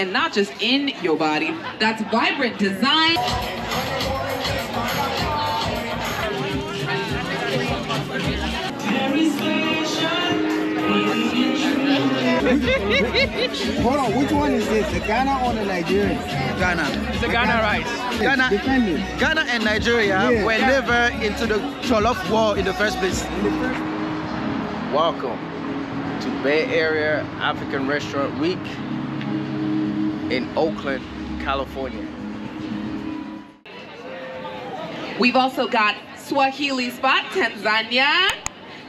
and not just in your body. That's vibrant design. Hold on, which one is this? The Ghana or the Nigerian? Ghana. It's the Ghana rice. Ghana, Defend. Ghana and Nigeria Yeah. were never into the Jollof War in the first place. Welcome to Bay Area African Restaurant Week in Oakland, California. We've also got Swahili Spot, Tanzania.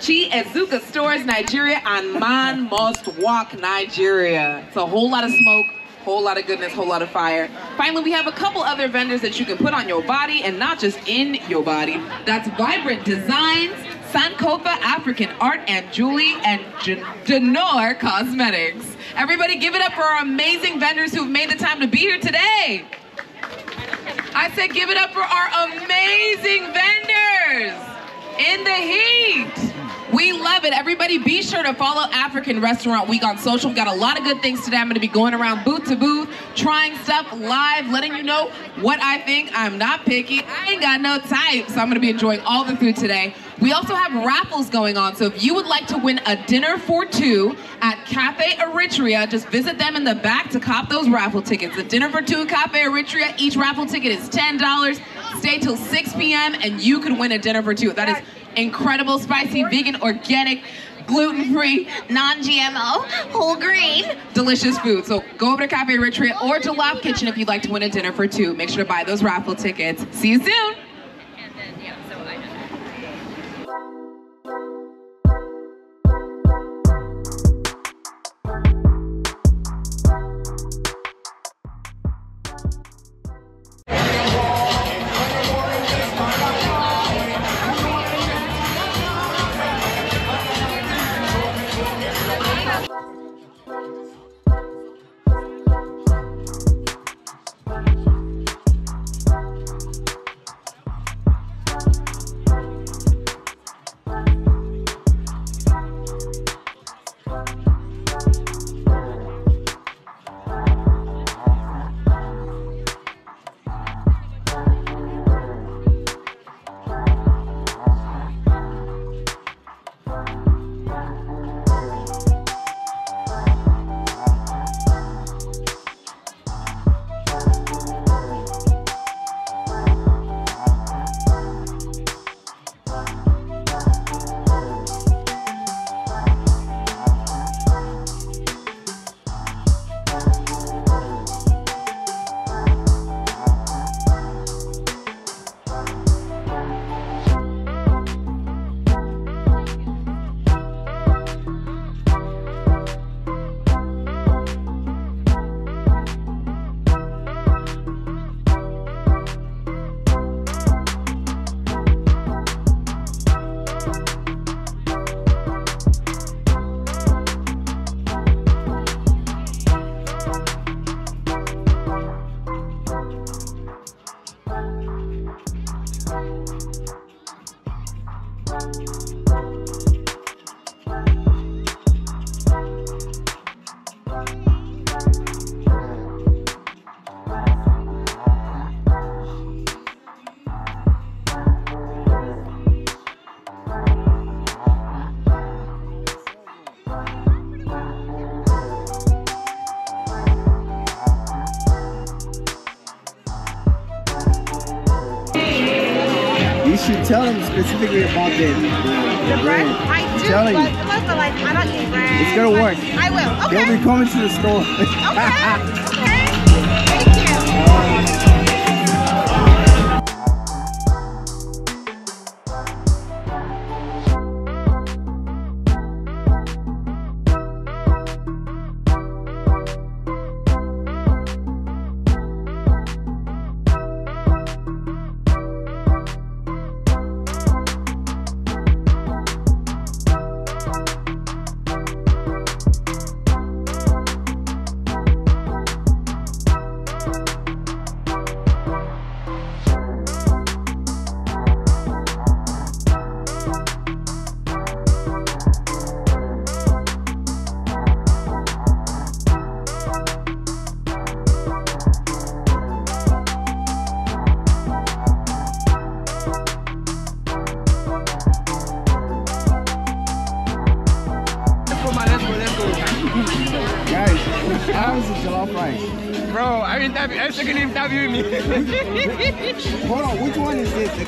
Chi Ezuka Stores, Nigeria, and Man Must Walk, Nigeria. It's a whole lot of smoke, whole lot of goodness, whole lot of fire. Finally, we have a couple other vendors that you can put on your body and not just in your body. That's Vibrant Designs, Sankofa African Art and Julie, and Denor Cosmetics. Everybody give it up for our amazing vendors who've made the time to be here today. I said give it up for our amazing vendors in the heat. We love it. Everybody be sure to follow African Restaurant Week on social. We've got a lot of good things today. I'm going to be going around booth to booth, trying stuff live, letting you know what I think. I'm not picky. I ain't got no type, so I'm going to be enjoying all the food today. We also have raffles going on, so if you would like to win a dinner for two at Cafe Eritrea, just visit them in the back to cop those raffle tickets. The dinner for two at Cafe Eritrea, each raffle ticket is $10. Stay till 6 p.m. and you can win a dinner for two. That is incredible, spicy, vegan, organic, gluten-free, non-GMO, whole grain, delicious food. So go over to Cafe Eritrea or to Loft Kitchen if you'd like to win a dinner for two. Make sure to buy those raffle tickets. See you soon. Should tell them specifically about the, the, The bread? I do, but most of like I don't eat bread. It's gonna work. I will. okay. They'll be coming to the store. Okay.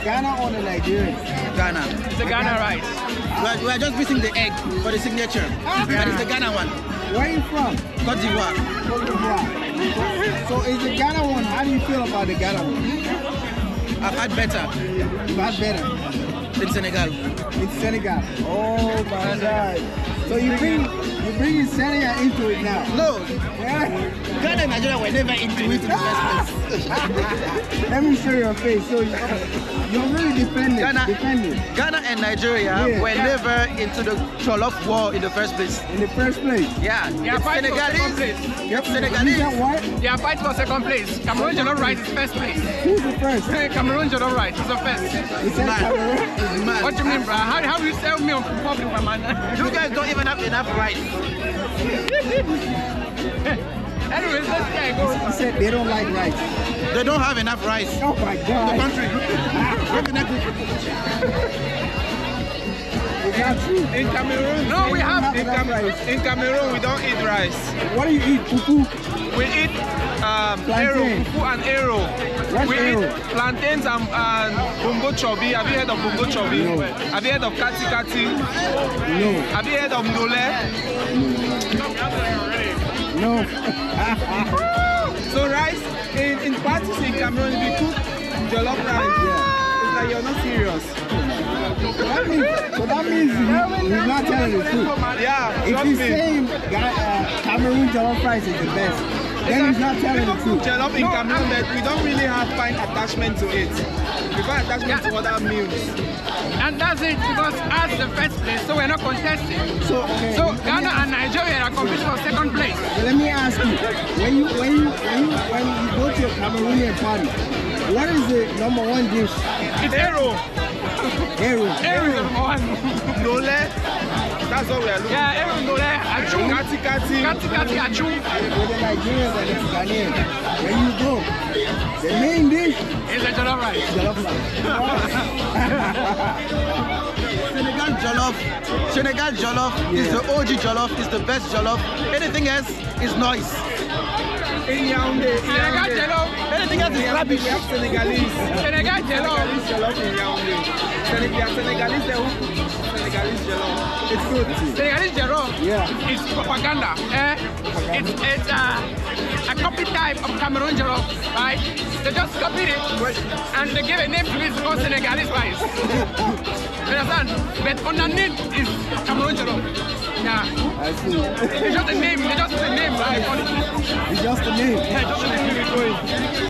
Ghana or the Nigerian? Ghana. it's the Ghana rice. We are, we are just missing the egg for the signature. That is the Ghana one. Where are you from? Cote d'Ivoire. Cote d'Ivoire. So it's the Ghana one, how do you feel about the Ghana one? I've had better You've had better. in Senegal. in Senegal. Oh my God. So you bring you bring Senegal into it now. No, Yeah. Ghana and Nigeria were never into it in the first place. Ah. Let me show your face. So you, you're really defending. Ghana- defending Ghana and Nigeria Yeah. were never into the jollof war in the first place. in the first place. Yeah, They are fighting for second place. Yep. Senegalese. You got what? They are fighting for second place. Cameroon Jollof Rice is first place. Who's the first? Cameroon Jollof Rice is the first. He said Man. It's mad. What do you mean, bro? How, how do you sell milk in public, my man? You guys don't even have enough rice. Anyways, let's go. He said they don't like rice. They don't have enough rice. Oh my The God. country. What can Is that true? In Cameroon, No, we have. in, Cam- in Cameroon, we don't eat rice. What do you eat? Fufu? We eat um, eru, fufu and eru. What's we eru? eat plantains and, and mbongo tchobi. Have you heard of mbongo tchobi? No. Have you heard of kati kati? No. Have you heard of ndole? No. So rice, in, in parties in Cameroon, you cook jollof rice, it's like you're not serious. So that means, so that means he, he's not telling the truth. Yeah, If he's me. saying Ga- uh, Cameroon jollof rice is the best, then he's not telling the truth. jollof in Cameroon, but we don't really have fine attachment to it. We find attachment to other meals. And that's it because as the first place, so we're not contesting. So, okay, So Ghana and Nigeria are competing for second place. Let me ask you, when you when you when you, when you go to a Cameroonian party, what is the number one dish? It's Eru. Eru is number one. Ndole, that's what we are looking Yeah, Eru Ndole, Achu, Kati kati. Kati Kati Achu. With the Nigerians and the Ghanaians, when you go, the main dish It's a jollof rice. jollof rice. Senegal jollof. Senegal jollof is the OG jollof, is the best jollof. Anything else is noise. In Yaoundé, Senegal jollof. Anything else is have, we have Senegalese. Senegal jollof. Senegalese jollof in Yaoundé. Senegal, they are Senegalese, they who cook Senegalese jollof. It's good. Senegalese jollof. Yeah. It's propaganda. Eh? It's it's uh, a copy type of Cameroon jollof, right? They just copied it and they gave a name to it it's called Senegalese rice. you understand? But underneath is Cameroon jollof. Yeah. I see. It's just a name. They just a name. Right? It's just a name. Yeah, just a name.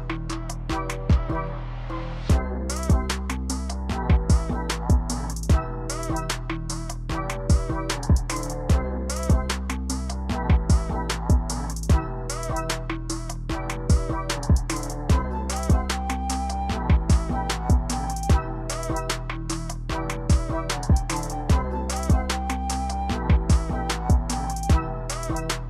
you.